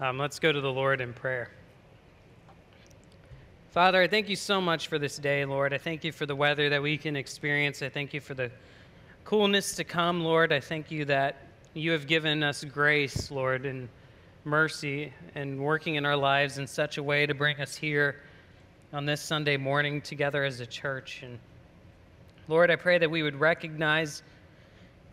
Um, let's go to the Lord in prayer. Father, I thank you so much for this day, Lord. I thank you for the weather that we can experience. I thank you for the coolness to come, Lord. I thank you that you have given us grace, Lord, and mercy and working in our lives in such a way to bring us here on this Sunday morning together as a church. And Lord, I pray that we would recognize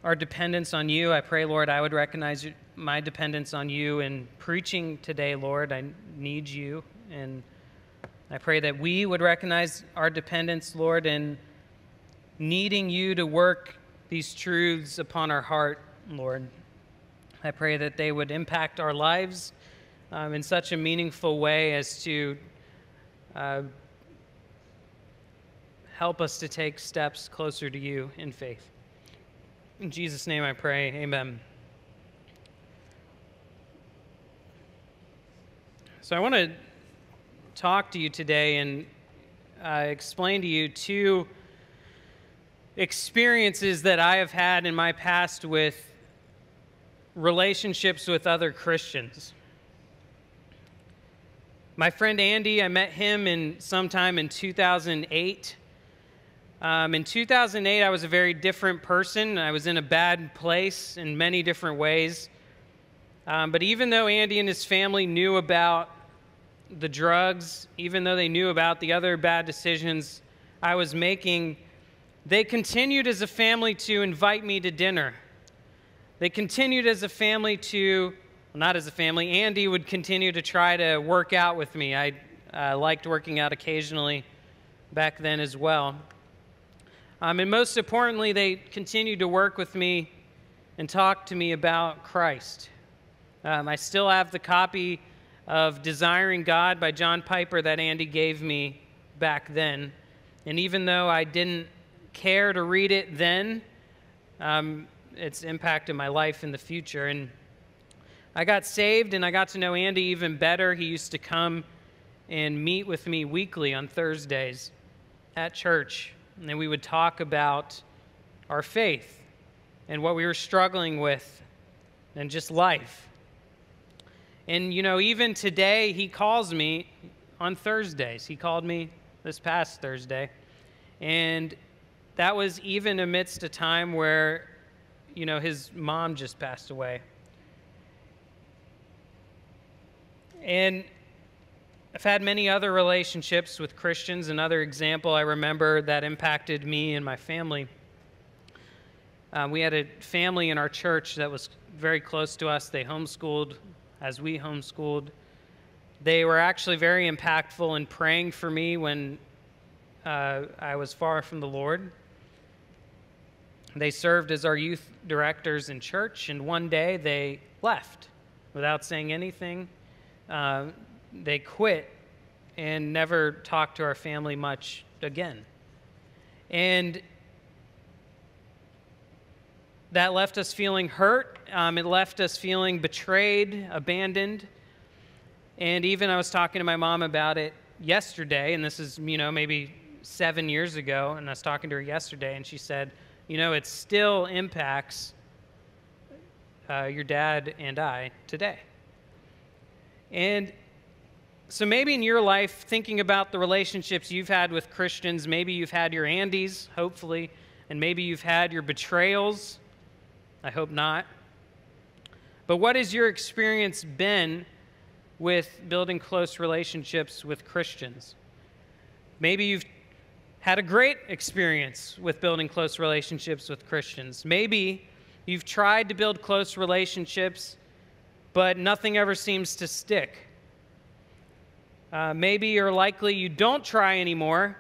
our dependence on you. I pray, Lord, I would recognize my dependence on you in preaching today, Lord. I need you. And I pray that we would recognize our dependence, Lord, in needing you to work these truths upon our heart, Lord. I pray that they would impact our lives um, in such a meaningful way as to uh, help us to take steps closer to you in faith. In Jesus' name I pray, amen. So I want to talk to you today and uh, explain to you two experiences that I have had in my past with relationships with other Christians. My friend Andy, I met him in sometime in 2008. Um, in 2008, I was a very different person. I was in a bad place in many different ways. Um, but even though Andy and his family knew about the drugs, even though they knew about the other bad decisions I was making, they continued as a family to invite me to dinner. They continued as a family to, well, not as a family, Andy would continue to try to work out with me. I uh, liked working out occasionally back then as well. Um, and most importantly, they continued to work with me and talk to me about Christ. Um, I still have the copy of Desiring God by John Piper that Andy gave me back then. And even though I didn't care to read it then, um, it's impacted my life in the future. And I got saved and I got to know Andy even better. He used to come and meet with me weekly on Thursdays at church and then we would talk about our faith and what we were struggling with and just life. And, you know, even today, he calls me on Thursdays. He called me this past Thursday. And that was even amidst a time where, you know, his mom just passed away. And I've had many other relationships with Christians. Another example I remember that impacted me and my family. Um, we had a family in our church that was very close to us. They homeschooled as we homeschooled. They were actually very impactful in praying for me when uh, I was far from the Lord. They served as our youth directors in church, and one day they left without saying anything. Uh, they quit and never talked to our family much again. And that left us feeling hurt. Um, it left us feeling betrayed, abandoned. And even I was talking to my mom about it yesterday, and this is, you know, maybe seven years ago, and I was talking to her yesterday, and she said, you know, it still impacts uh, your dad and I today. And so maybe in your life, thinking about the relationships you've had with Christians, maybe you've had your Andys, hopefully, and maybe you've had your betrayals. I hope not. But what has your experience been with building close relationships with Christians? Maybe you've had a great experience with building close relationships with Christians. Maybe you've tried to build close relationships, but nothing ever seems to stick. Uh, maybe or likely you don't try anymore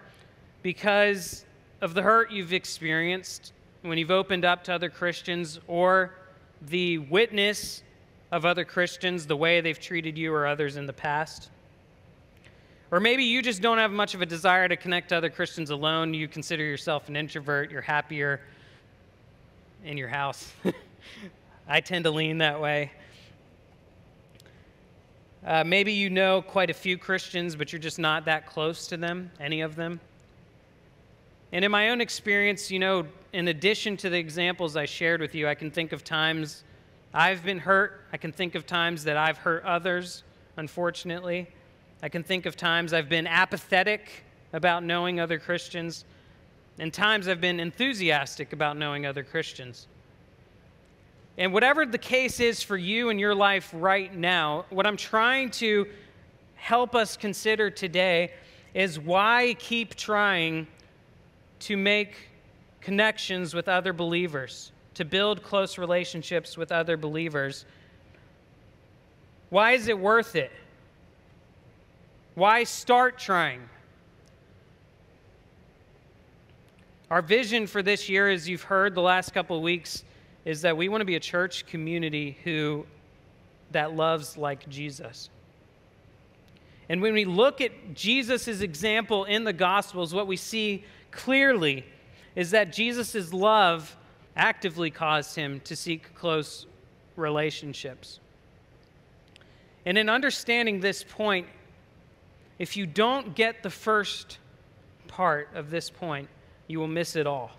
because of the hurt you've experienced when you've opened up to other Christians or the witness of other Christians, the way they've treated you or others in the past. Or maybe you just don't have much of a desire to connect to other Christians alone. You consider yourself an introvert. You're happier in your house. I tend to lean that way. Uh, maybe you know quite a few Christians, but you're just not that close to them, any of them. And in my own experience, you know, in addition to the examples I shared with you, I can think of times I've been hurt. I can think of times that I've hurt others, unfortunately. I can think of times I've been apathetic about knowing other Christians, and times I've been enthusiastic about knowing other Christians. And whatever the case is for you in your life right now, what I'm trying to help us consider today is why keep trying to make connections with other believers, to build close relationships with other believers. Why is it worth it? Why start trying? Our vision for this year, as you've heard the last couple of weeks, is that we want to be a church community who that loves like Jesus. And when we look at Jesus' example in the Gospels, what we see clearly is that Jesus' love actively caused him to seek close relationships. And in understanding this point, if you don't get the first part of this point, you will miss it all.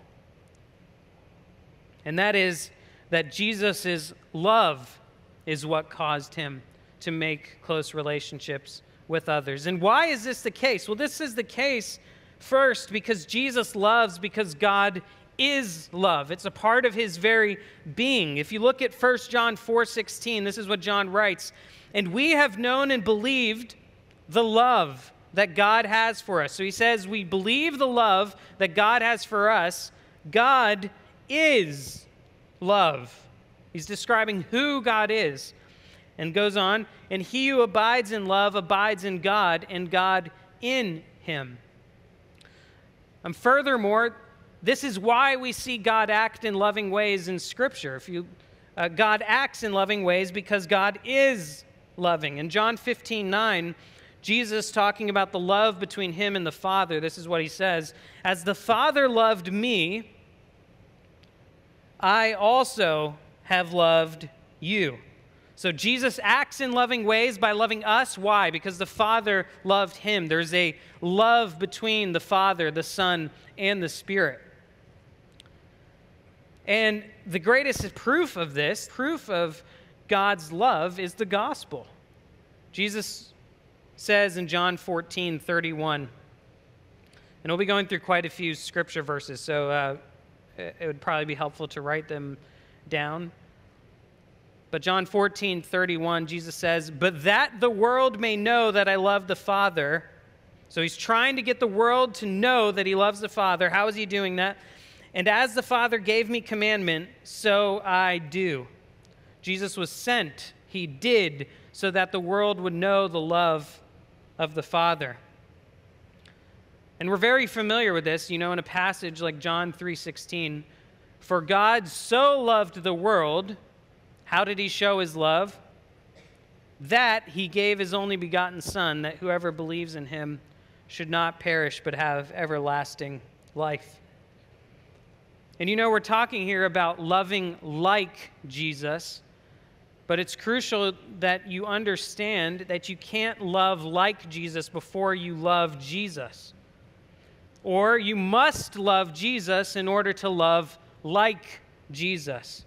And that is that Jesus' love is what caused him to make close relationships with others. And why is this the case? Well, this is the case first because Jesus loves because God is love. It's a part of his very being. If you look at 1 John 4:16, this is what John writes, "And we have known and believed the love that God has for us." So he says, "We believe the love that God has for us. God is love." He's describing who God is. And goes on, "And he who abides in love abides in God, and God in him." Um, furthermore, this is why we see God act in loving ways in Scripture. If you, uh, God acts in loving ways because God is loving. In John 15 9, Jesus talking about the love between him and the Father, this is what he says As the Father loved me, I also have loved you. So Jesus acts in loving ways by loving us. Why? Because the Father loved him. There's a love between the Father, the Son, and the Spirit. And the greatest proof of this, proof of God's love, is the gospel. Jesus says in John 14 31, and we'll be going through quite a few scripture verses, so uh, it would probably be helpful to write them down. But John 14 31, Jesus says, But that the world may know that I love the Father. So he's trying to get the world to know that he loves the Father. How is he doing that? And as the Father gave me commandment, so I do. Jesus was sent, he did, so that the world would know the love of the Father. And we're very familiar with this, you know, in a passage like John 3:16, for God so loved the world, how did he show his love? That he gave his only begotten son that whoever believes in him should not perish but have everlasting life. And you know, we're talking here about loving like Jesus, but it's crucial that you understand that you can't love like Jesus before you love Jesus. Or you must love Jesus in order to love like Jesus.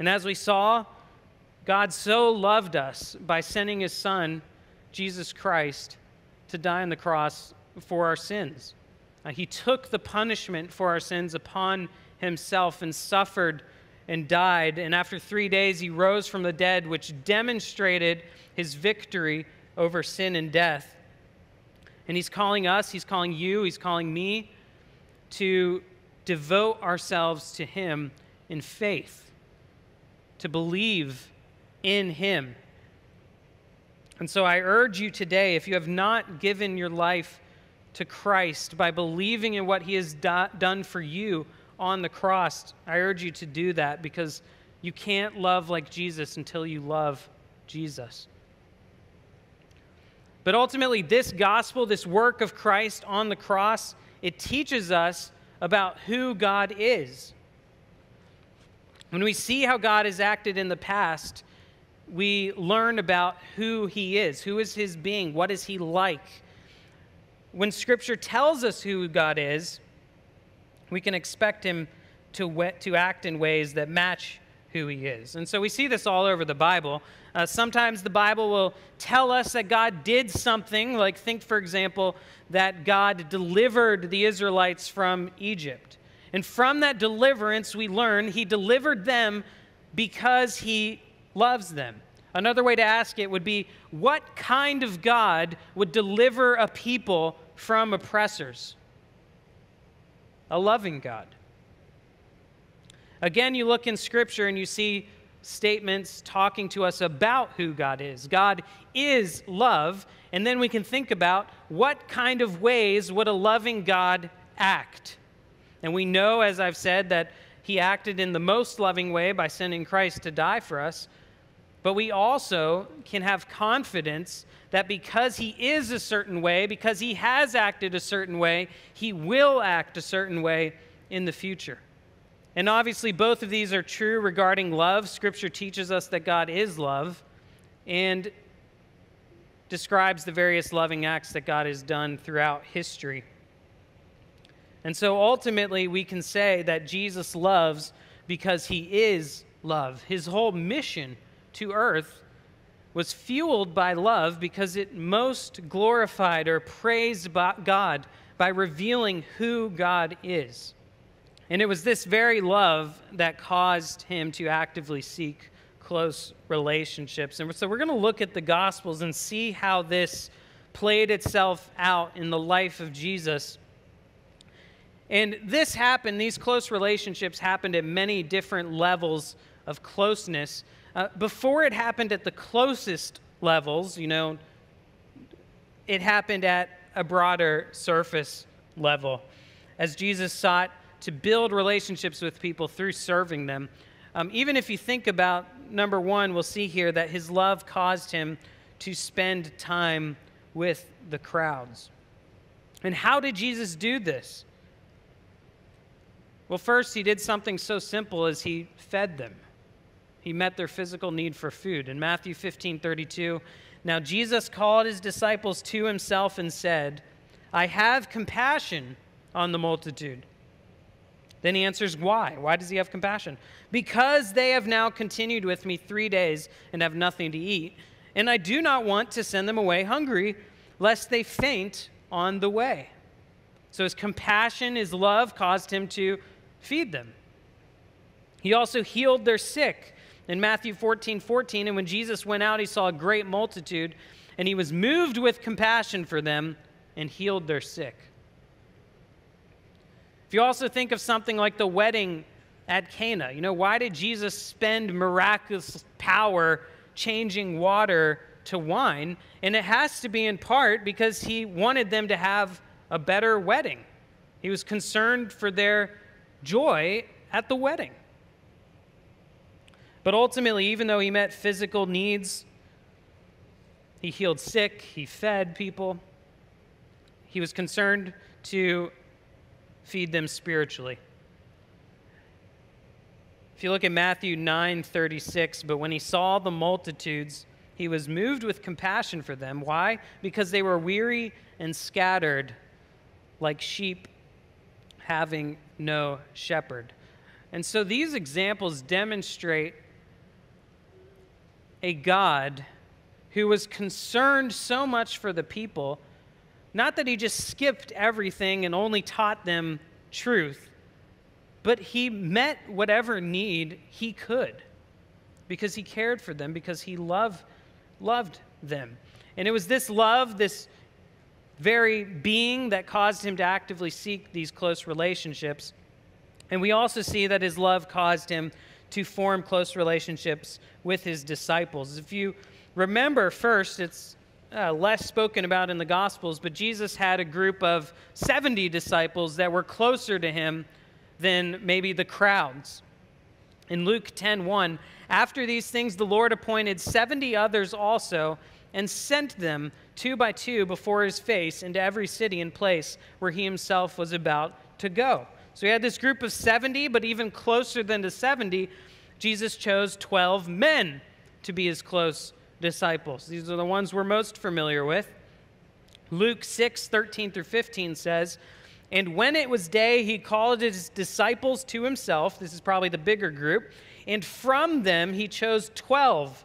And as we saw, God so loved us by sending his Son, Jesus Christ, to die on the cross for our sins. Uh, he took the punishment for our sins upon himself and suffered and died. And after three days, he rose from the dead, which demonstrated his victory over sin and death. And he's calling us, he's calling you, he's calling me to devote ourselves to him in faith, to believe in him. And so I urge you today, if you have not given your life to Christ by believing in what he has do- done for you on the cross, I urge you to do that because you can't love like Jesus until you love Jesus. But ultimately, this gospel, this work of Christ on the cross, it teaches us about who God is. When we see how God has acted in the past, we learn about who he is, who is his being, what is he like when Scripture tells us who God is, we can expect Him to, to act in ways that match who he is. And so we see this all over the Bible. Uh, sometimes the Bible will tell us that God did something, like think, for example, that God delivered the Israelites from Egypt. And from that deliverance, we learn he delivered them because he loves them. Another way to ask it would be what kind of God would deliver a people from oppressors? A loving God. Again, you look in Scripture and you see statements talking to us about who God is. God is love, and then we can think about what kind of ways would a loving God act. And we know, as I've said, that he acted in the most loving way by sending Christ to die for us. But we also can have confidence that because he is a certain way, because he has acted a certain way, he will act a certain way in the future. And obviously, both of these are true regarding love. Scripture teaches us that God is love and describes the various loving acts that God has done throughout history. And so ultimately, we can say that Jesus loves because he is love. His whole mission to earth was fueled by love because it most glorified or praised God by revealing who God is. And it was this very love that caused him to actively seek close relationships. And so we're going to look at the Gospels and see how this played itself out in the life of Jesus. And this happened, these close relationships happened at many different levels of closeness. Uh, before it happened at the closest levels, you know, it happened at a broader surface level. As Jesus sought to build relationships with people through serving them. Um, even if you think about number one, we'll see here that his love caused him to spend time with the crowds. And how did Jesus do this? Well, first, he did something so simple as he fed them. He met their physical need for food. In Matthew 15 32, now Jesus called his disciples to himself and said, I have compassion on the multitude then he answers, Why? Why does he have compassion? Because they have now continued with me three days and have nothing to eat. And I do not want to send them away hungry, lest they faint on the way. So his compassion, his love caused him to feed them. He also healed their sick in Matthew 14 14. And when Jesus went out, he saw a great multitude, and he was moved with compassion for them and healed their sick. If you also think of something like the wedding at Cana, you know, why did Jesus spend miraculous power changing water to wine? And it has to be in part because he wanted them to have a better wedding. He was concerned for their joy at the wedding. But ultimately, even though he met physical needs, he healed sick, he fed people, he was concerned to feed them spiritually. If you look at Matthew 9 36, but when he saw the multitudes, he was moved with compassion for them. Why? Because they were weary and scattered like sheep having no shepherd. And so these examples demonstrate a God who was concerned so much for the people not that he just skipped everything and only taught them truth, but he met whatever need he could because he cared for them, because he loved, loved them. And it was this love, this very being, that caused him to actively seek these close relationships. And we also see that his love caused him to form close relationships with his disciples. If you remember first, it's uh, less spoken about in the Gospels, but Jesus had a group of 70 disciples that were closer to him than maybe the crowds. In Luke 10:1, after these things the Lord appointed 70 others also and sent them two by two before his face into every city and place where he himself was about to go. So he had this group of 70, but even closer than to 70, Jesus chose 12 men to be his close disciples. These are the ones we're most familiar with. Luke 6, 13 through 15 says, And when it was day, he called his disciples to himself. This is probably the bigger group. And from them he chose 12,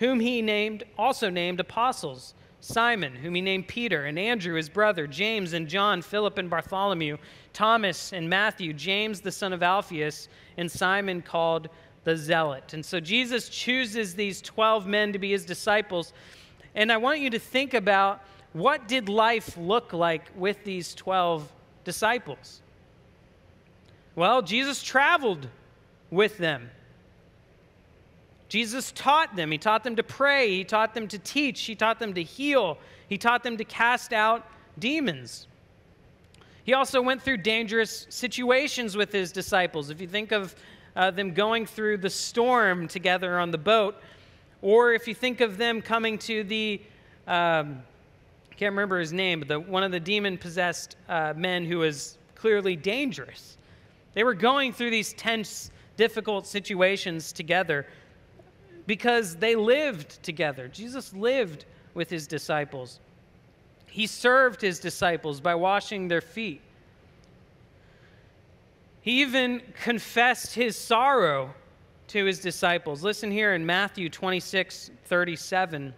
whom he named, also named apostles Simon, whom he named Peter, and Andrew his brother, James and John, Philip and Bartholomew, Thomas and Matthew, James the son of Alphaeus, and Simon called the Zealot. And so Jesus chooses these 12 men to be his disciples. And I want you to think about what did life look like with these 12 disciples? Well, Jesus traveled with them. Jesus taught them. He taught them to pray. He taught them to teach. He taught them to heal. He taught them to cast out demons. He also went through dangerous situations with his disciples. If you think of uh, them going through the storm together on the boat, or if you think of them coming to the, um, I can't remember his name, but the, one of the demon possessed uh, men who was clearly dangerous. They were going through these tense, difficult situations together because they lived together. Jesus lived with his disciples. He served his disciples by washing their feet. He even confessed his sorrow to his disciples. Listen here in Matthew 26 37.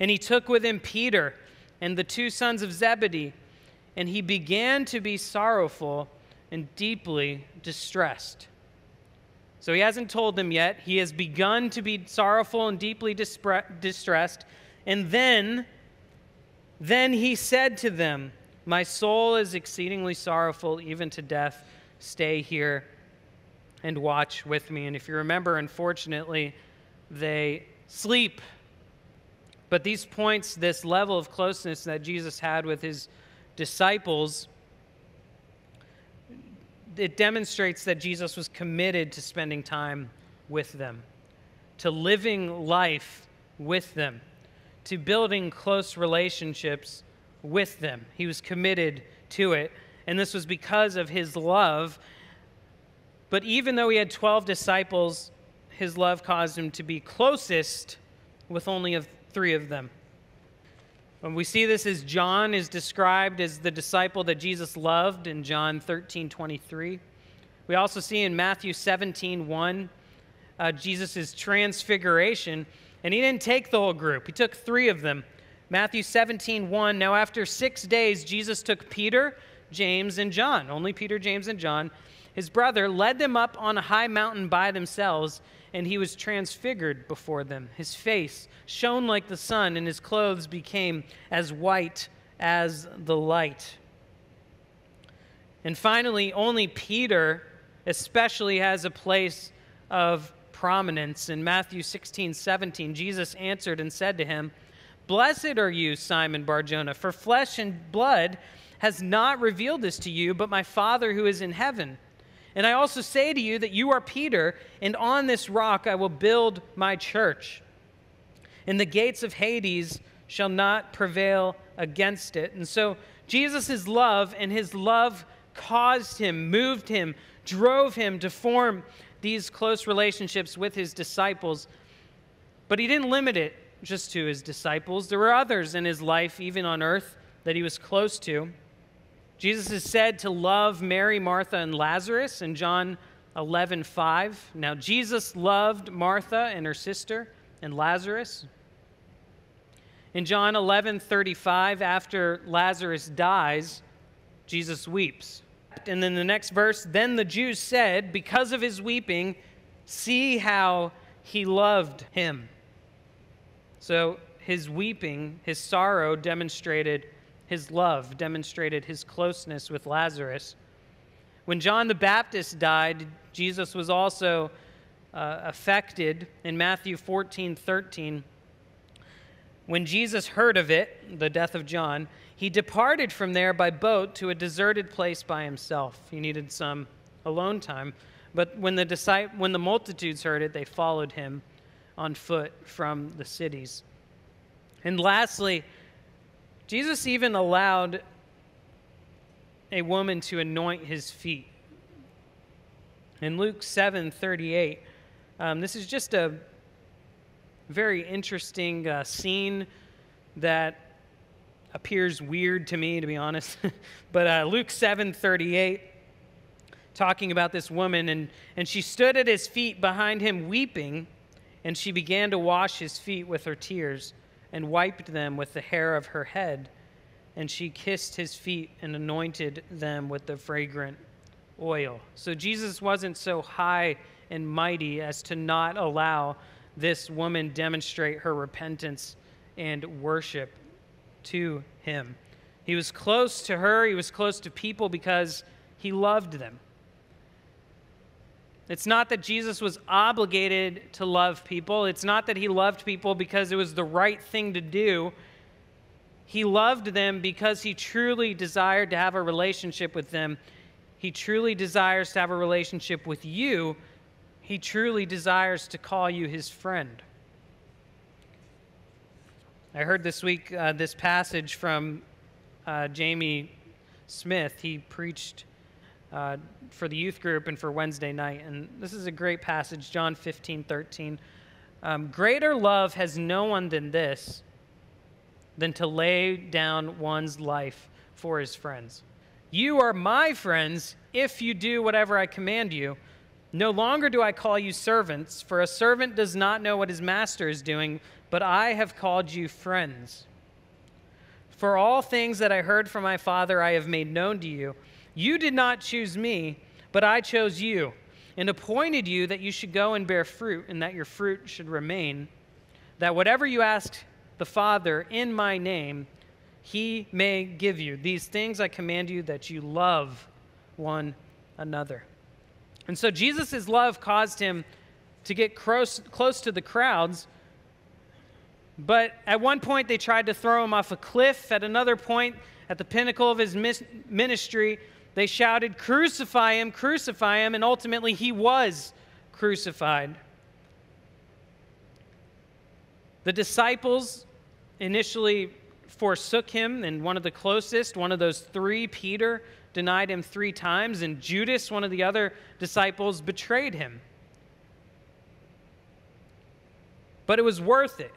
And he took with him Peter and the two sons of Zebedee, and he began to be sorrowful and deeply distressed. So he hasn't told them yet. He has begun to be sorrowful and deeply distressed. And then, then he said to them, My soul is exceedingly sorrowful, even to death. Stay here and watch with me. And if you remember, unfortunately, they sleep. But these points, this level of closeness that Jesus had with his disciples, it demonstrates that Jesus was committed to spending time with them, to living life with them, to building close relationships with them. He was committed to it, and this was because of his love. But even though he had 12 disciples, his love caused him to be closest with only of three of them. When we see this as John is described as the disciple that Jesus loved in John 13 23. We also see in Matthew 17 1 uh, Jesus' transfiguration, and he didn't take the whole group, he took three of them. Matthew 17 1. Now, after six days, Jesus took Peter, James, and John, only Peter, James, and John, his brother, led them up on a high mountain by themselves and he was transfigured before them. His face shone like the sun, and his clothes became as white as the light. And finally, only Peter especially has a place of prominence. In Matthew 16, 17, Jesus answered and said to him, Blessed are you, Simon Barjona, for flesh and blood has not revealed this to you, but my Father who is in heaven. And I also say to you that you are Peter, and on this rock I will build my church. And the gates of Hades shall not prevail against it. And so Jesus' love and his love caused him, moved him, drove him to form these close relationships with his disciples. But he didn't limit it just to his disciples. There were others in his life, even on earth, that he was close to. Jesus is said to love Mary, Martha, and Lazarus in John 11, 5. Now, Jesus loved Martha and her sister and Lazarus. In John 11, 35, after Lazarus dies, Jesus weeps. And then the next verse, then the Jews said, because of his weeping, see how he loved him. So his weeping, his sorrow demonstrated his love, demonstrated his closeness with Lazarus. When John the Baptist died, Jesus was also uh, affected in Matthew 14 13. When Jesus heard of it, the death of John, he departed from there by boat to a deserted place by himself. He needed some alone time. But when the, when the multitudes heard it, they followed him on foot from the cities. And lastly, Jesus even allowed a woman to anoint his feet. In Luke 7 38, um, this is just a very interesting uh, scene that appears weird to me, to be honest. but uh, Luke 7 38 talking about this woman, and, and she stood at his feet behind him, weeping, and she began to wash his feet with her tears and wiped them with the hair of her head. And she kissed his feet and anointed them with the fragrant oil. So Jesus wasn't so high and mighty as to not allow this woman demonstrate her repentance and worship to him. He was close to her, he was close to people because he loved them. It's not that Jesus was obligated to love people. It's not that he loved people because it was the right thing to do. He loved them because he truly desired to have a relationship with them. He truly desires to have a relationship with you. He truly desires to call you his friend. I heard this week uh, this passage from uh, Jamie Smith. He preached uh, for the youth group and for Wednesday night. And this is a great passage, John 15, 13. Um, Greater love has no one than this, than to lay down one's life for his friends. You are my friends if you do whatever I command you. No longer do I call you servants, for a servant does not know what his master is doing, but I have called you friends. For all things that I heard from my Father I have made known to you. You did not choose me, but I chose you and appointed you that you should go and bear fruit and that your fruit should remain, that whatever you ask the Father in my name, he may give you. These things I command you that you love one another. And so Jesus' love caused him to get close, close to the crowds. But at one point, they tried to throw him off a cliff. At another point, at the pinnacle of his ministry, they shouted, Crucify him, crucify him, and ultimately he was crucified. The disciples initially forsook him, and one of the closest, one of those three, Peter, denied him three times, and Judas, one of the other disciples, betrayed him. But it was worth it.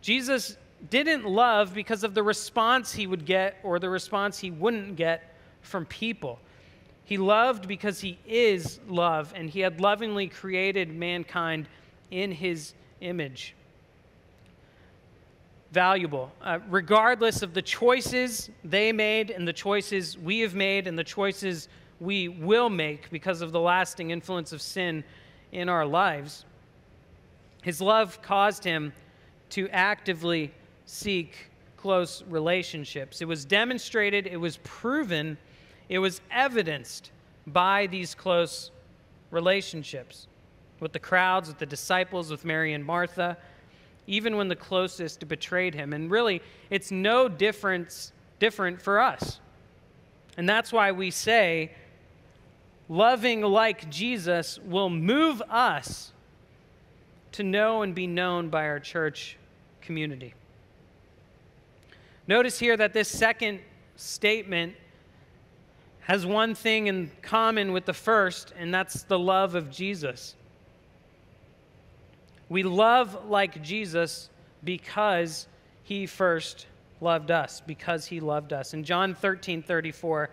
Jesus didn't love because of the response he would get or the response he wouldn't get from people. He loved because he is love, and he had lovingly created mankind in his image. Valuable. Uh, regardless of the choices they made, and the choices we have made, and the choices we will make because of the lasting influence of sin in our lives, his love caused him to actively seek close relationships. It was demonstrated, it was proven, it was evidenced by these close relationships with the crowds, with the disciples, with Mary and Martha, even when the closest betrayed him. And really, it's no difference different for us. And that's why we say loving like Jesus will move us to know and be known by our church community. Notice here that this second statement has one thing in common with the first, and that's the love of Jesus. We love like Jesus because he first loved us, because he loved us. In John 13 34,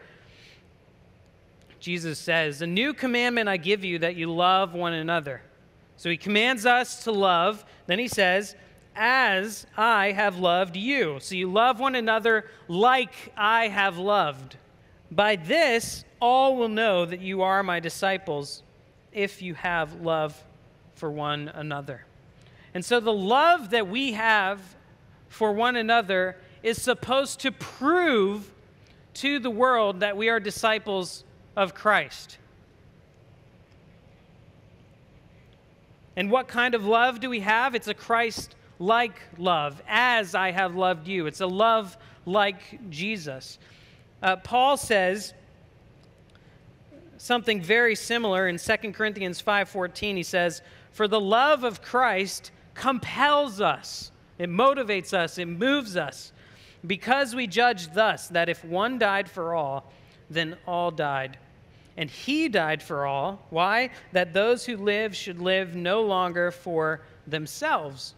Jesus says, A new commandment I give you that you love one another. So he commands us to love. Then he says, as I have loved you. So you love one another like I have loved. By this, all will know that you are my disciples if you have love for one another. And so the love that we have for one another is supposed to prove to the world that we are disciples of Christ. And what kind of love do we have? It's a Christ like love, as I have loved you. It's a love like Jesus. Uh, Paul says something very similar in 2 Corinthians 5:14. He says, "For the love of Christ compels us. It motivates us, it moves us, because we judge thus that if one died for all, then all died." And he died for all. Why? That those who live should live no longer for themselves,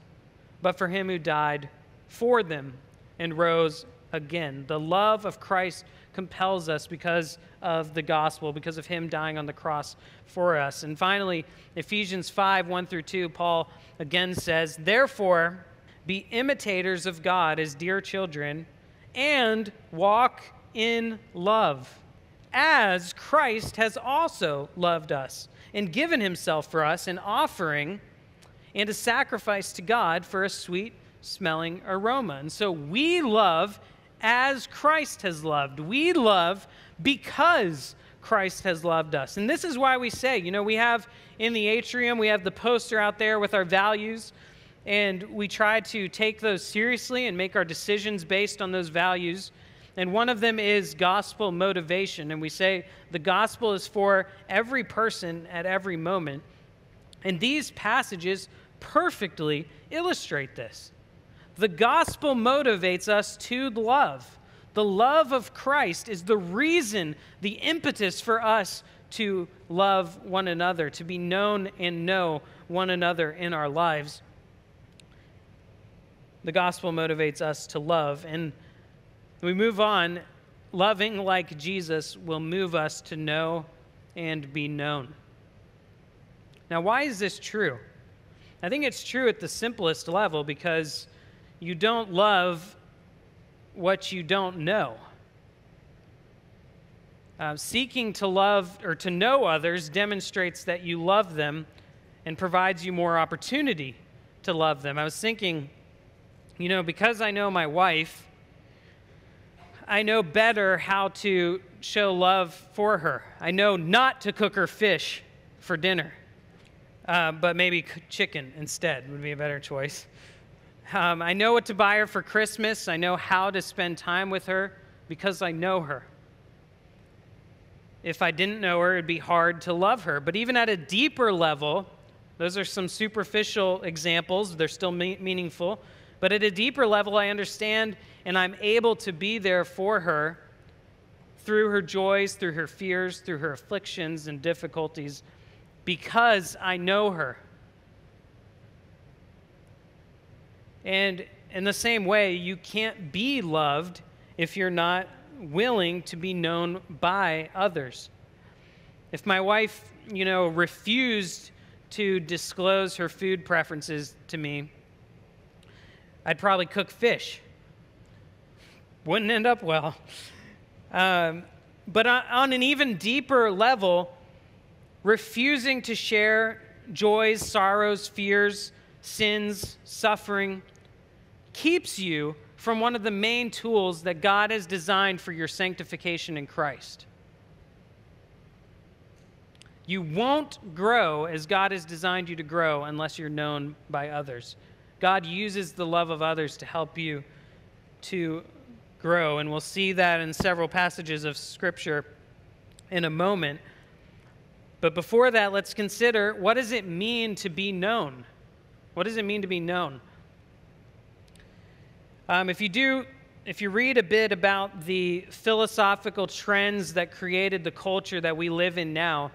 but for him who died for them and rose again. The love of Christ compels us because of the gospel, because of him dying on the cross for us. And finally, Ephesians 5 1 through 2, Paul again says, Therefore, be imitators of God as dear children, and walk in love, as Christ has also loved us and given himself for us, an offering and a sacrifice to God for a sweet smelling aroma. And so we love as Christ has loved. We love because Christ has loved us. And this is why we say, you know, we have in the atrium, we have the poster out there with our values, and we try to take those seriously and make our decisions based on those values. And one of them is gospel motivation. And we say the gospel is for every person at every moment. And these passages perfectly illustrate this. The gospel motivates us to love. The love of Christ is the reason, the impetus for us to love one another, to be known and know one another in our lives. The gospel motivates us to love. And we move on. Loving like Jesus will move us to know and be known. Now, why is this true? I think it's true at the simplest level because you don't love what you don't know. Uh, seeking to love or to know others demonstrates that you love them and provides you more opportunity to love them. I was thinking, you know, because I know my wife, I know better how to show love for her. I know not to cook her fish for dinner, uh, but maybe chicken instead would be a better choice. Um, I know what to buy her for Christmas. I know how to spend time with her because I know her. If I didn't know her, it'd be hard to love her. But even at a deeper level, those are some superficial examples. They're still me- meaningful. But at a deeper level, I understand and I'm able to be there for her through her joys, through her fears, through her afflictions and difficulties because I know her. And in the same way, you can't be loved if you're not willing to be known by others. If my wife, you know, refused to disclose her food preferences to me, I'd probably cook fish. Wouldn't end up well. Um, but on an even deeper level, refusing to share joys, sorrows, fears, sins, suffering, keeps you from one of the main tools that God has designed for your sanctification in Christ. You won't grow as God has designed you to grow unless you're known by others. God uses the love of others to help you to grow, and we'll see that in several passages of Scripture in a moment. But before that, let's consider what does it mean to be known? What does it mean to be known? Um, if you do, if you read a bit about the philosophical trends that created the culture that we live in now,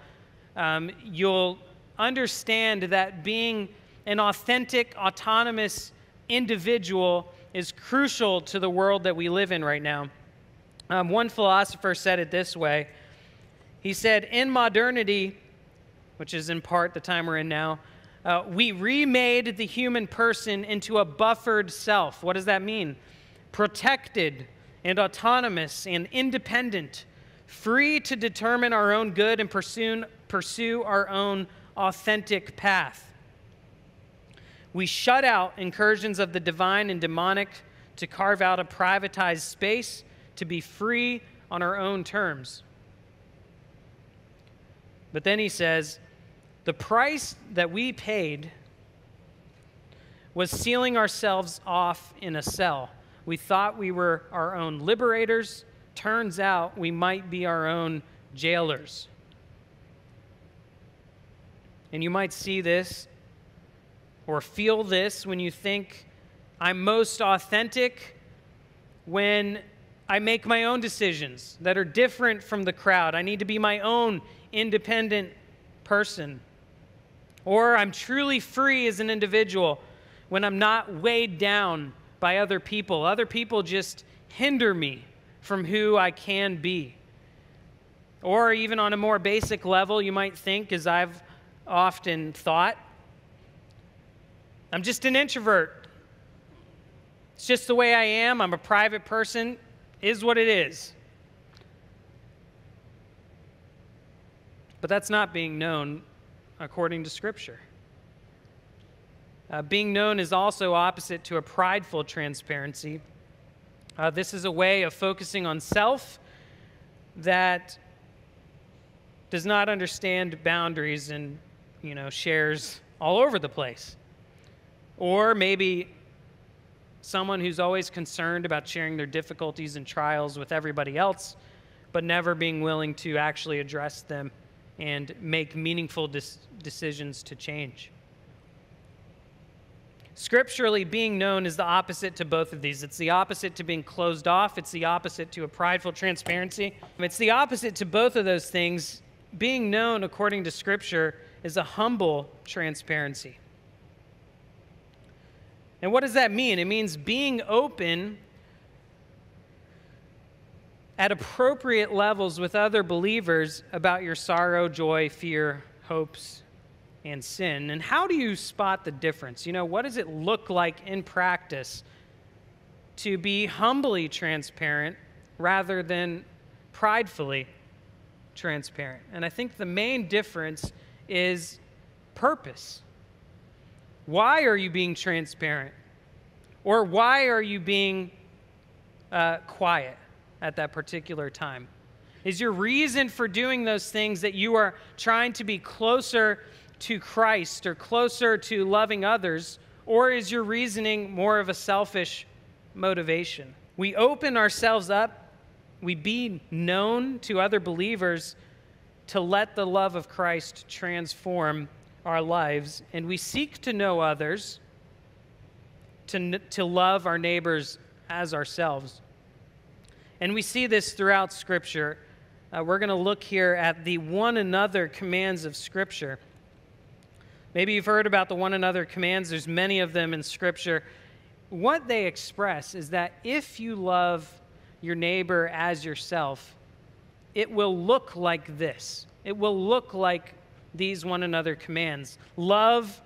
um, you'll understand that being an authentic, autonomous individual is crucial to the world that we live in right now. Um, one philosopher said it this way He said, In modernity, which is in part the time we're in now, uh, we remade the human person into a buffered self. What does that mean? Protected and autonomous and independent, free to determine our own good and pursue, pursue our own authentic path. We shut out incursions of the divine and demonic to carve out a privatized space to be free on our own terms. But then he says, the price that we paid was sealing ourselves off in a cell. We thought we were our own liberators. Turns out we might be our own jailers. And you might see this or feel this when you think, I'm most authentic when I make my own decisions that are different from the crowd. I need to be my own independent person. Or I'm truly free as an individual when I'm not weighed down by other people. Other people just hinder me from who I can be. Or even on a more basic level, you might think, as I've often thought, I'm just an introvert. It's just the way I am. I'm a private person, is what it is. But that's not being known according to Scripture. Uh, being known is also opposite to a prideful transparency. Uh, this is a way of focusing on self that does not understand boundaries and you know shares all over the place or maybe someone who's always concerned about sharing their difficulties and trials with everybody else but never being willing to actually address them and make meaningful decisions to change Scripturally, being known is the opposite to both of these. It's the opposite to being closed off, it's the opposite to a prideful transparency. It's the opposite to both of those things. Being known, according to Scripture, is a humble transparency. And what does that mean? It means being open at appropriate levels with other believers about your sorrow, joy, fear, hopes, and sin. And how do you spot the difference? You know, what does it look like in practice to be humbly transparent rather than pridefully transparent? And I think the main difference is purpose. Why are you being transparent? Or why are you being uh, quiet at that particular time? Is your reason for doing those things that you are trying to be closer to Christ or closer to loving others? Or is your reasoning more of a selfish motivation? We open ourselves up, we be known to other believers to let the love of Christ transform our lives, and we seek to know others, to, to love our neighbors as ourselves. And we see this throughout Scripture. Uh, we're going to look here at the one another commands of Scripture. Maybe you've heard about the one another commands, there's many of them in Scripture. What they express is that if you love your neighbor as yourself, it will look like this. It will look like these one another commands. Love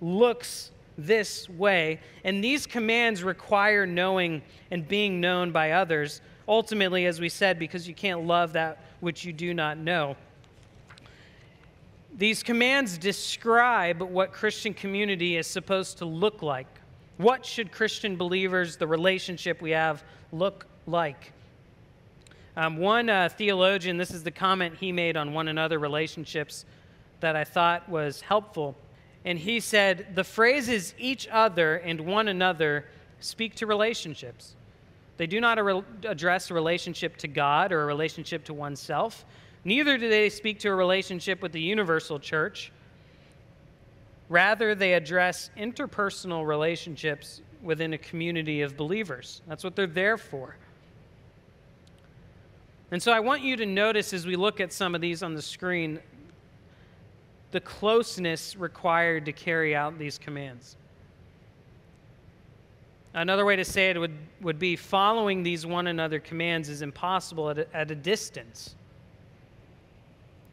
looks this way, and these commands require knowing and being known by others. Ultimately, as we said, because you can't love that which you do not know. These commands describe what Christian community is supposed to look like. What should Christian believers, the relationship we have, look like? Um, one uh, theologian, this is the comment he made on one another relationships that I thought was helpful. And he said, The phrases each other and one another speak to relationships. They do not address a relationship to God or a relationship to oneself. Neither do they speak to a relationship with the universal church. Rather, they address interpersonal relationships within a community of believers. That's what they're there for. And so I want you to notice as we look at some of these on the screen the closeness required to carry out these commands. Another way to say it would, would be following these one another commands is impossible at a, at a distance.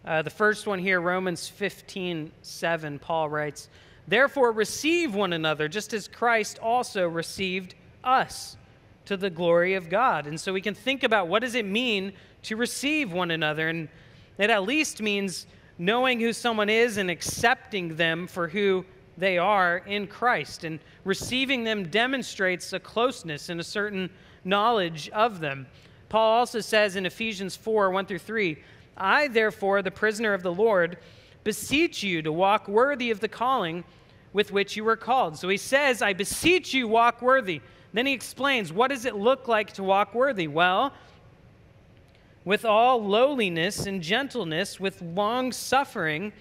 Uh, the first one here, Romans 15 7, Paul writes, Therefore, receive one another, just as Christ also received us to the glory of God. And so we can think about what does it mean to receive one another? And it at least means knowing who someone is and accepting them for who they are in Christ. And receiving them demonstrates a closeness and a certain knowledge of them. Paul also says in Ephesians 4 1 through 3, I, therefore, the prisoner of the Lord, beseech you to walk worthy of the calling with which you were called. So he says, I beseech you, walk worthy. Then he explains, what does it look like to walk worthy? Well, with all lowliness and gentleness, with long suffering,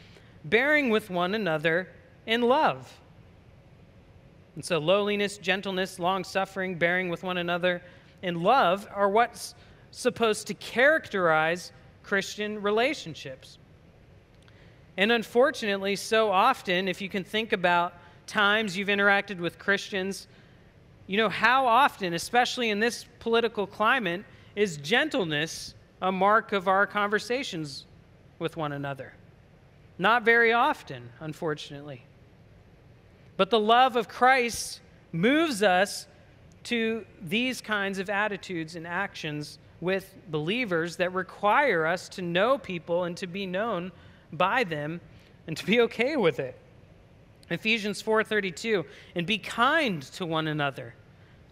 bearing with one another in love. And so, lowliness, gentleness, long suffering, bearing with one another in love are what's supposed to characterize Christian relationships. And unfortunately, so often, if you can think about times you've interacted with Christians, you know, how often, especially in this political climate, is gentleness a mark of our conversations with one another? Not very often, unfortunately. But the love of Christ moves us to these kinds of attitudes and actions with believers that require us to know people and to be known by them and to be okay with it. Ephesians 4:32 and be kind to one another,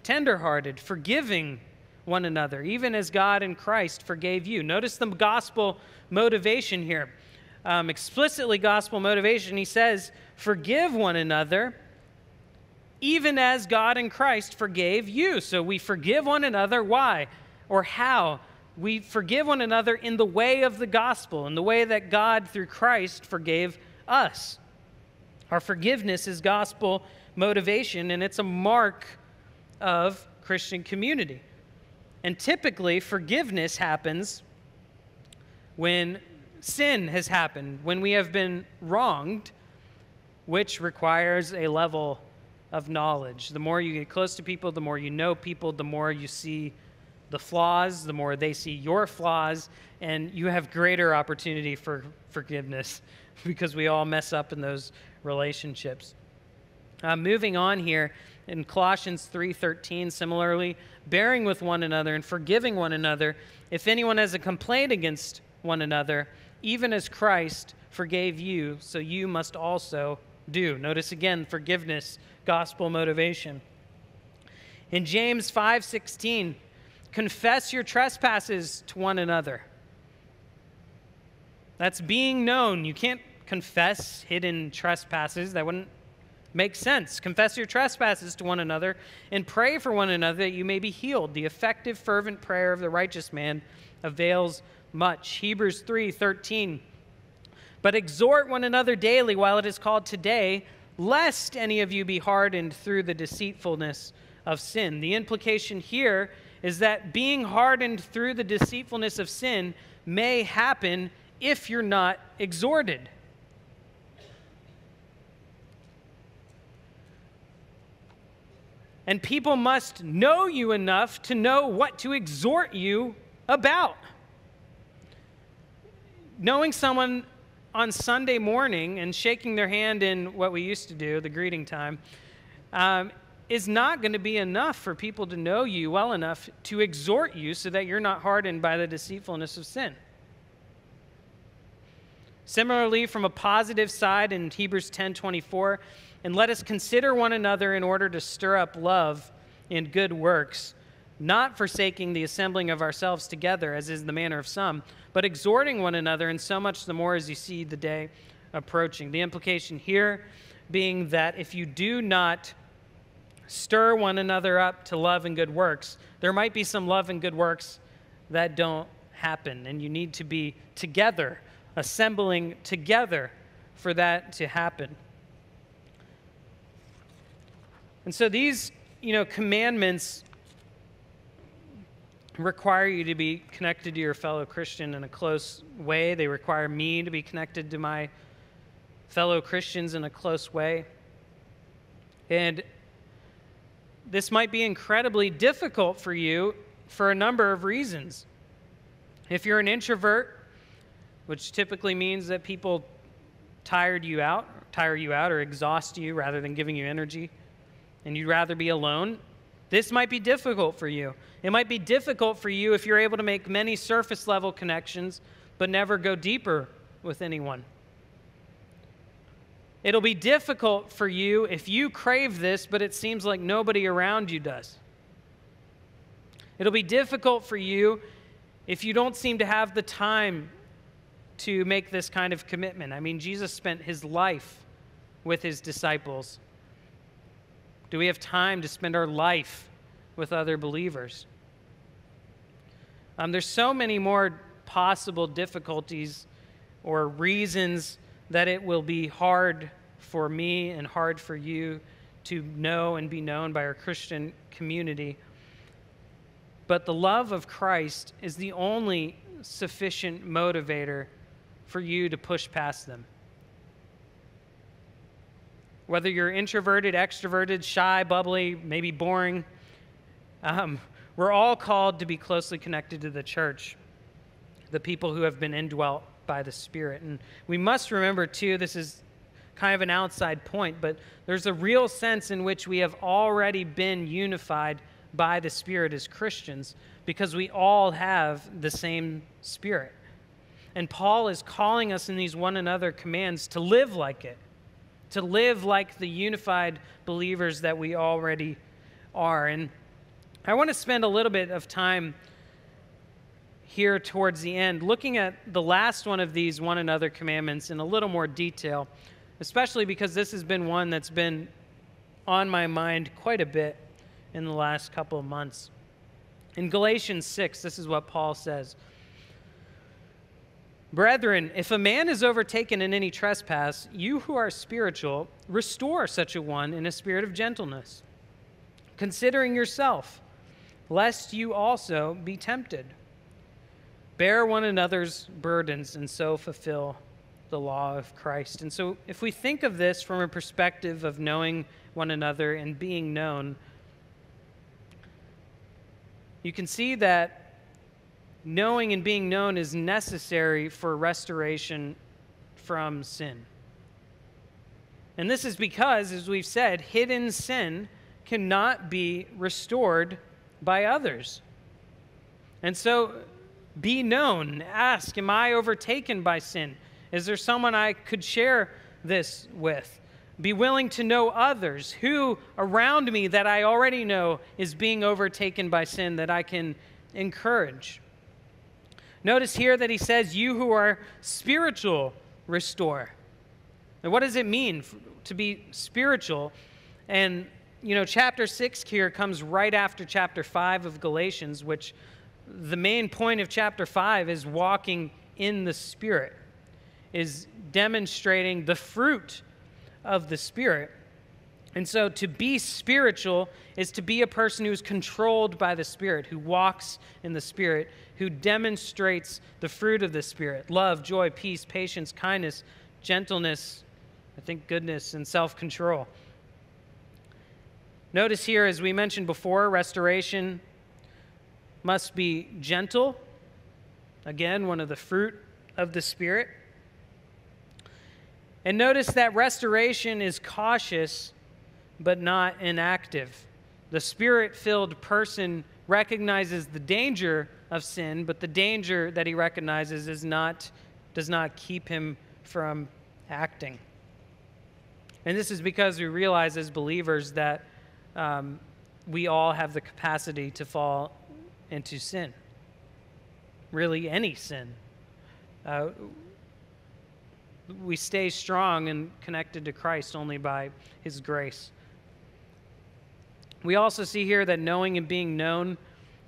tenderhearted, forgiving one another, even as God in Christ forgave you. Notice the gospel motivation here. Um, explicitly gospel motivation. He says, "Forgive one another, even as God in Christ forgave you." So we forgive one another. Why? Or how? We forgive one another in the way of the gospel, in the way that God through Christ forgave us. Our forgiveness is gospel motivation, and it's a mark of Christian community. And typically, forgiveness happens when sin has happened, when we have been wronged, which requires a level of knowledge. The more you get close to people, the more you know people, the more you see the flaws, the more they see your flaws, and you have greater opportunity for forgiveness because we all mess up in those relationships. Uh, moving on here in Colossians 3:13 similarly bearing with one another and forgiving one another if anyone has a complaint against one another even as Christ forgave you so you must also do. Notice again forgiveness gospel motivation. In James 5:16 confess your trespasses to one another. That's being known. You can't confess hidden trespasses. That wouldn't make sense. Confess your trespasses to one another and pray for one another that you may be healed. The effective, fervent prayer of the righteous man avails much. Hebrews 3 13. But exhort one another daily while it is called today, lest any of you be hardened through the deceitfulness of sin. The implication here is that being hardened through the deceitfulness of sin may happen if you're not exhorted. And people must know you enough to know what to exhort you about. Knowing someone on Sunday morning and shaking their hand in what we used to do, the greeting time, um, is not going to be enough for people to know you well enough to exhort you so that you're not hardened by the deceitfulness of sin. Similarly, from a positive side in Hebrews 10 24, and let us consider one another in order to stir up love in good works, not forsaking the assembling of ourselves together, as is the manner of some, but exhorting one another, and so much the more as you see the day approaching. The implication here being that if you do not stir one another up to love and good works, there might be some love and good works that don't happen, and you need to be together, assembling together for that to happen. And so these, you know, commandments require you to be connected to your fellow Christian in a close way. They require me to be connected to my fellow Christians in a close way. And this might be incredibly difficult for you for a number of reasons. If you're an introvert, which typically means that people tired you out, tire you out or exhaust you rather than giving you energy and you'd rather be alone, this might be difficult for you. It might be difficult for you if you're able to make many surface level connections but never go deeper with anyone. It'll be difficult for you if you crave this, but it seems like nobody around you does. It'll be difficult for you if you don't seem to have the time to make this kind of commitment. I mean, Jesus spent his life with his disciples. Do we have time to spend our life with other believers? Um, there's so many more possible difficulties or reasons that it will be hard for me and hard for you to know and be known by our Christian community. But the love of Christ is the only sufficient motivator for you to push past them. Whether you're introverted, extroverted, shy, bubbly, maybe boring, um, we're all called to be closely connected to the church, the people who have been indwelt by the Spirit. And we must remember, too, this is kind of an outside point, but there's a real sense in which we have already been unified by the Spirit as Christians because we all have the same Spirit. And Paul is calling us in these one another commands to live like it, to live like the unified believers that we already are. And I want to spend a little bit of time here towards the end looking at the last one of these one another commandments in a little more detail, especially because this has been one that's been on my mind quite a bit in the last couple of months. In Galatians 6, this is what Paul says Brethren, if a man is overtaken in any trespass, you who are spiritual, restore such a one in a spirit of gentleness, considering yourself lest you also be tempted. Bear one another's burdens and so fulfill the law of Christ. And so, if we think of this from a perspective of knowing one another and being known, you can see that knowing and being known is necessary for restoration from sin. And this is because, as we've said, hidden sin cannot be restored by others. And so be known. Ask, Am I overtaken by sin? Is there someone I could share this with? Be willing to know others. Who around me that I already know is being overtaken by sin that I can encourage? Notice here that he says, You who are spiritual, restore. And what does it mean to be spiritual? And you know, chapter 6 here comes right after chapter 5 of Galatians, which the main point of chapter 5 is walking in the Spirit, is demonstrating the fruit of the Spirit. And so to be spiritual is to be a person who is controlled by the Spirit, who walks in the Spirit, who demonstrates the fruit of the Spirit love, joy, peace, patience, kindness, gentleness, I think goodness, and self control. Notice here, as we mentioned before, restoration must be gentle. Again, one of the fruit of the Spirit. And notice that restoration is cautious but not inactive. The spirit filled person recognizes the danger of sin, but the danger that he recognizes is not, does not keep him from acting. And this is because we realize as believers that um, we all have the capacity to fall into sin. Really, any sin. Uh, we stay strong and connected to Christ only by His grace. We also see here that knowing and being known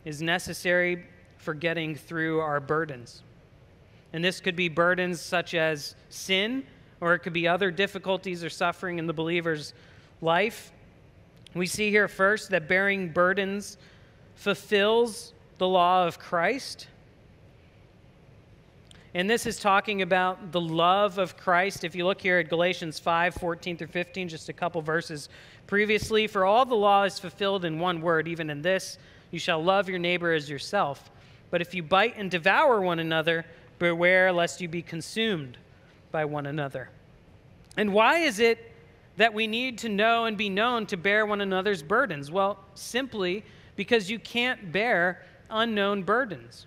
is necessary for getting through our burdens. And this could be burdens such as sin, or it could be other difficulties or suffering in the believer's life. We see here first that bearing burdens fulfills the law of Christ. And this is talking about the love of Christ. If you look here at Galatians 5 14 through 15, just a couple verses previously, for all the law is fulfilled in one word, even in this, you shall love your neighbor as yourself. But if you bite and devour one another, beware lest you be consumed by one another. And why is it that we need to know and be known to bear one another's burdens? Well, simply because you can't bear unknown burdens.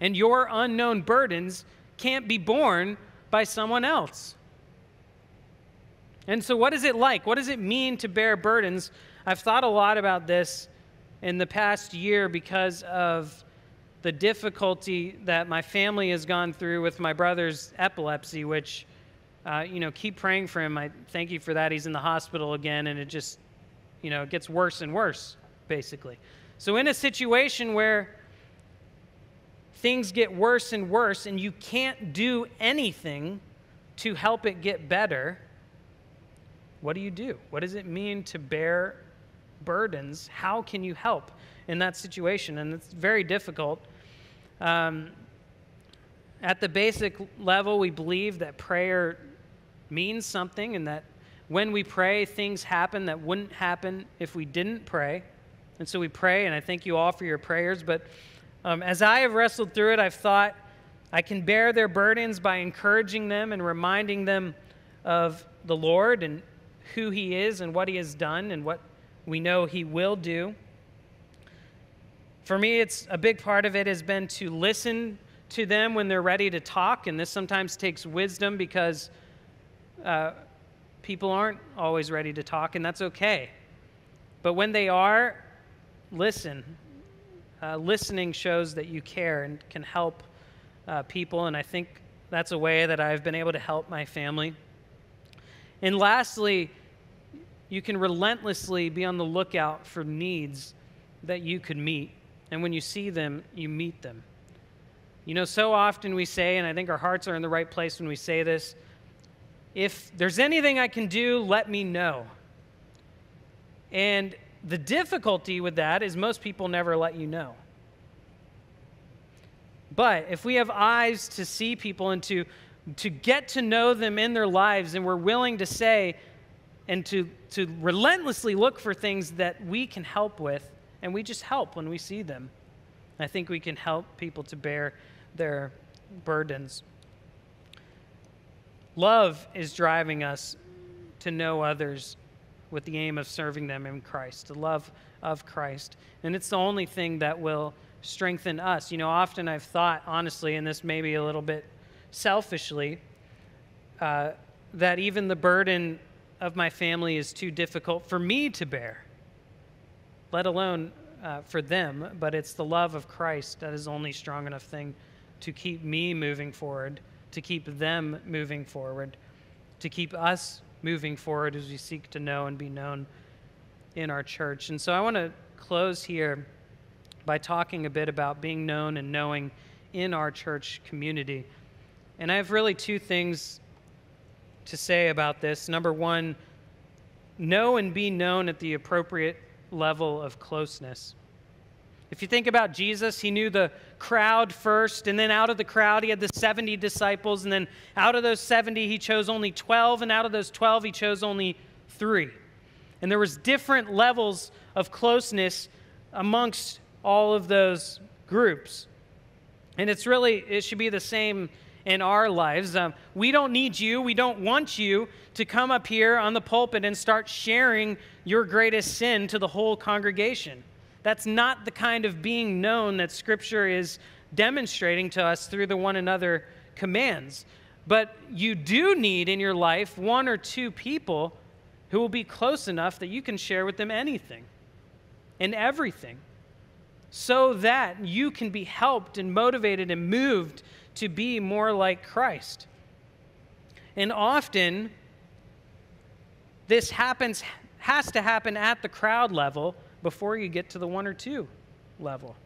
And your unknown burdens can't be borne by someone else. And so, what is it like? What does it mean to bear burdens? I've thought a lot about this in the past year because of the difficulty that my family has gone through with my brother's epilepsy, which uh, you know, keep praying for him. I thank you for that. He's in the hospital again, and it just, you know, it gets worse and worse, basically. So, in a situation where things get worse and worse, and you can't do anything to help it get better, what do you do? What does it mean to bear burdens? How can you help in that situation? And it's very difficult. Um, at the basic level, we believe that prayer means something and that when we pray, things happen that wouldn't happen if we didn't pray. And so we pray, and I thank you all for your prayers. But um, as I have wrestled through it, I've thought I can bear their burdens by encouraging them and reminding them of the Lord and who He is and what He has done and what we know He will do. For me, it's a big part of it has been to listen to them when they're ready to talk, and this sometimes takes wisdom because uh, people aren't always ready to talk, and that's okay. But when they are, listen. Uh, listening shows that you care and can help uh, people, and I think that's a way that I've been able to help my family. And lastly, you can relentlessly be on the lookout for needs that you could meet. And when you see them, you meet them. You know, so often we say, and I think our hearts are in the right place when we say this if there's anything I can do, let me know. And the difficulty with that is most people never let you know. But if we have eyes to see people and to, to get to know them in their lives, and we're willing to say and to, to relentlessly look for things that we can help with, and we just help when we see them, I think we can help people to bear their burdens. Love is driving us to know others with the aim of serving them in Christ, the love of Christ. And it's the only thing that will strengthen us. You know, often I've thought, honestly, and this may be a little bit selfishly, uh, that even the burden of my family is too difficult for me to bear, let alone uh, for them. But it's the love of Christ that is only strong enough thing to keep me moving forward, to keep them moving forward, to keep us moving forward as we seek to know and be known in our church. And so I want to close here by talking a bit about being known and knowing in our church community. And I have really two things to say about this. Number one, know and be known at the appropriate level of closeness. If you think about Jesus, he knew the crowd first, and then out of the crowd, he had the 70 disciples, and then out of those 70, he chose only 12, and out of those 12, he chose only three. And there was different levels of closeness amongst all of those groups. And it's really, it should be the same in our lives. Um, we don't need you, we don't want you to come up here on the pulpit and start sharing your greatest sin to the whole congregation. That's not the kind of being known that Scripture is demonstrating to us through the one another commands. But you do need in your life one or two people who will be close enough that you can share with them anything and everything so that you can be helped and motivated and moved to be more like Christ. And often, this happens, has to happen at the crowd level before you get to the one or two level.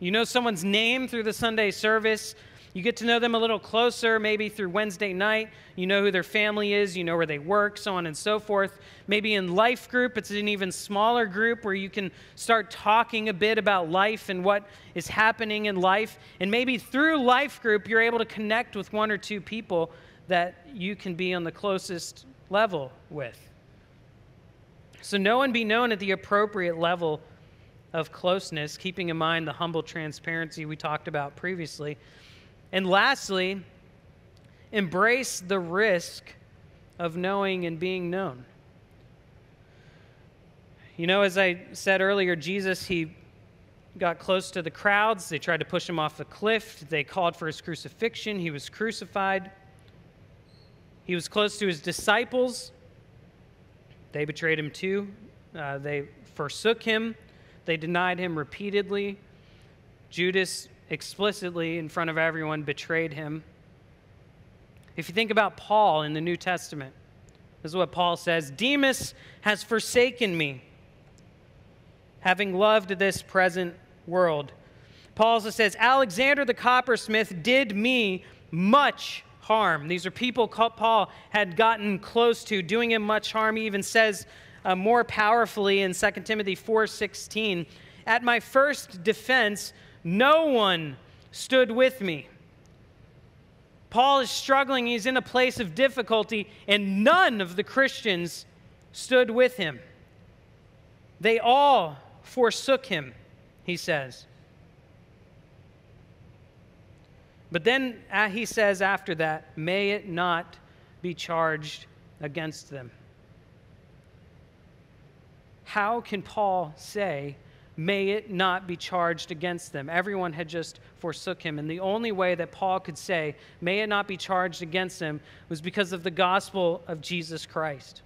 You know someone's name through the Sunday service. You get to know them a little closer, maybe through Wednesday night. You know who their family is, you know where they work, so on and so forth. Maybe in life group, it's an even smaller group where you can start talking a bit about life and what is happening in life. And maybe through life group, you're able to connect with one or two people that you can be on the closest level with. So know and be known at the appropriate level of closeness, keeping in mind the humble transparency we talked about previously. And lastly, embrace the risk of knowing and being known. You know, as I said earlier, Jesus, he got close to the crowds. They tried to push him off the cliff. They called for his crucifixion. He was crucified. He was close to his disciples. They betrayed him too. Uh, they forsook him. They denied him repeatedly. Judas explicitly, in front of everyone, betrayed him. If you think about Paul in the New Testament, this is what Paul says Demas has forsaken me, having loved this present world. Paul also says, Alexander the coppersmith did me much harm. These are people Paul had gotten close to, doing him much harm. He even says uh, more powerfully in 2 Timothy 4:16, "At my first defense, no one stood with me." Paul is struggling, he's in a place of difficulty, and none of the Christians stood with him. They all forsook him, he says. But then uh, he says after that, may it not be charged against them. How can Paul say, may it not be charged against them? Everyone had just forsook him. And the only way that Paul could say, may it not be charged against them, was because of the gospel of Jesus Christ.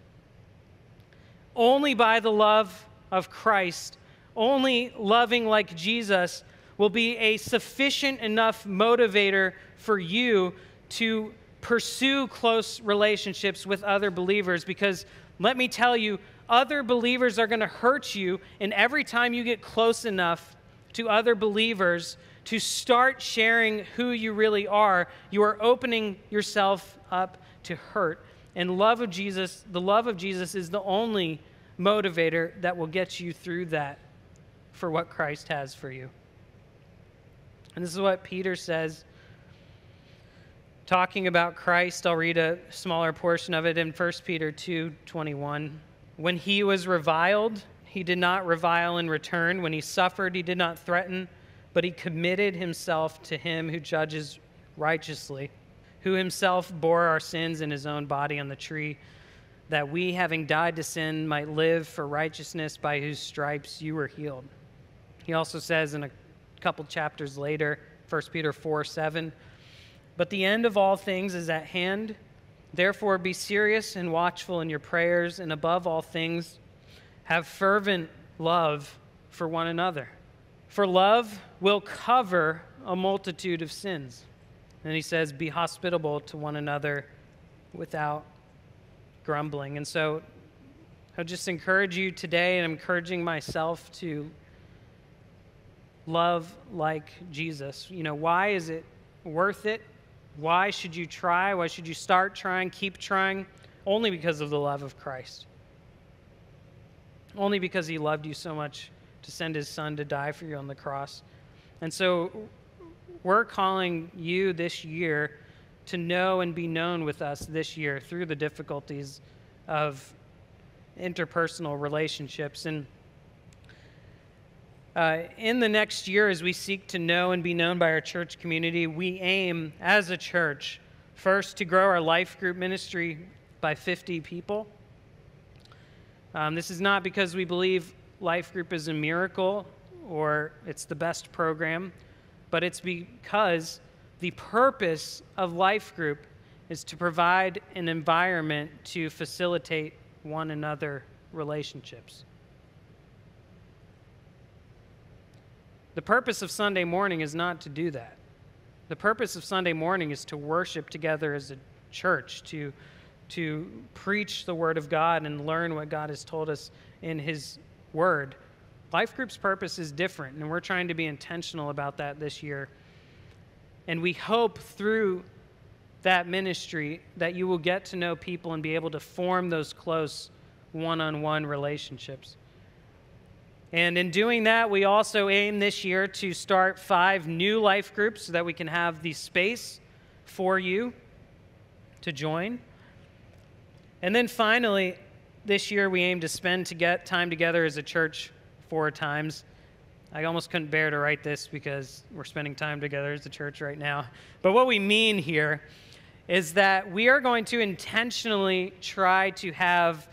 Only by the love of Christ, only loving like Jesus, will be a sufficient enough motivator for you to pursue close relationships with other believers. Because let me tell you, other believers are going to hurt you, and every time you get close enough to other believers to start sharing who you really are, you are opening yourself up to hurt. And love of Jesus, the love of Jesus is the only motivator that will get you through that for what Christ has for you. And this is what Peter says talking about Christ. I'll read a smaller portion of it in 1 Peter 2:21. When he was reviled, he did not revile in return. When he suffered, he did not threaten, but he committed himself to him who judges righteously, who himself bore our sins in his own body on the tree, that we, having died to sin, might live for righteousness, by whose stripes you were healed. He also says in a couple chapters later, 1 Peter 4 7, but the end of all things is at hand. Therefore, be serious and watchful in your prayers, and above all things, have fervent love for one another. For love will cover a multitude of sins. And he says, Be hospitable to one another without grumbling. And so I'll just encourage you today, and I'm encouraging myself to love like Jesus. You know, why is it worth it why should you try? Why should you start trying, keep trying? Only because of the love of Christ. Only because he loved you so much to send his son to die for you on the cross. And so we're calling you this year to know and be known with us this year through the difficulties of interpersonal relationships. And uh, in the next year, as we seek to know and be known by our church community, we aim as a church first to grow our life group ministry by 50 people. Um, this is not because we believe life group is a miracle or it's the best program, but it's because the purpose of life group is to provide an environment to facilitate one another relationships. The purpose of Sunday morning is not to do that. The purpose of Sunday morning is to worship together as a church, to, to preach the Word of God and learn what God has told us in His Word. Life Group's purpose is different, and we're trying to be intentional about that this year. And we hope through that ministry that you will get to know people and be able to form those close one on one relationships. And in doing that, we also aim this year to start five new life groups so that we can have the space for you to join. And then finally, this year we aim to spend to get time together as a church four times. I almost couldn't bear to write this because we're spending time together as a church right now. But what we mean here is that we are going to intentionally try to have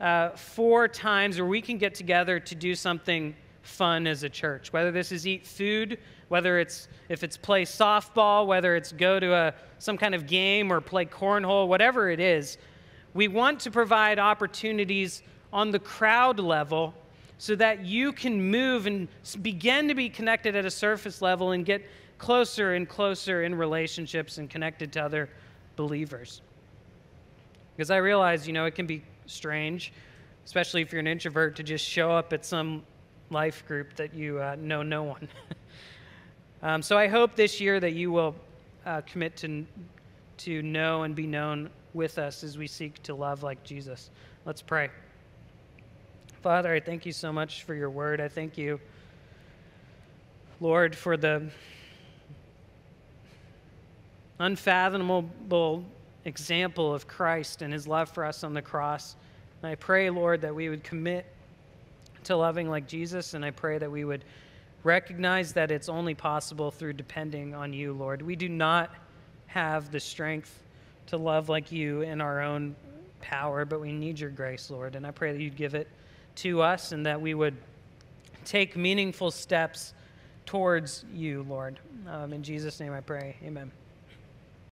uh, four times where we can get together to do something fun as a church. Whether this is eat food, whether it's if it's play softball, whether it's go to a some kind of game or play cornhole, whatever it is, we want to provide opportunities on the crowd level so that you can move and begin to be connected at a surface level and get closer and closer in relationships and connected to other believers. Because I realize, you know, it can be strange, especially if you're an introvert, to just show up at some life group that you uh, know no one. um, so I hope this year that you will uh, commit to, to know and be known with us as we seek to love like Jesus. Let's pray. Father, I thank you so much for your word. I thank you, Lord, for the unfathomable example of Christ and his love for us on the cross. And I pray, Lord, that we would commit to loving like Jesus, and I pray that we would recognize that it's only possible through depending on you, Lord. We do not have the strength to love like you in our own power, but we need your grace, Lord. And I pray that you'd give it to us and that we would take meaningful steps towards you, Lord. Um, in Jesus' name I pray. Amen.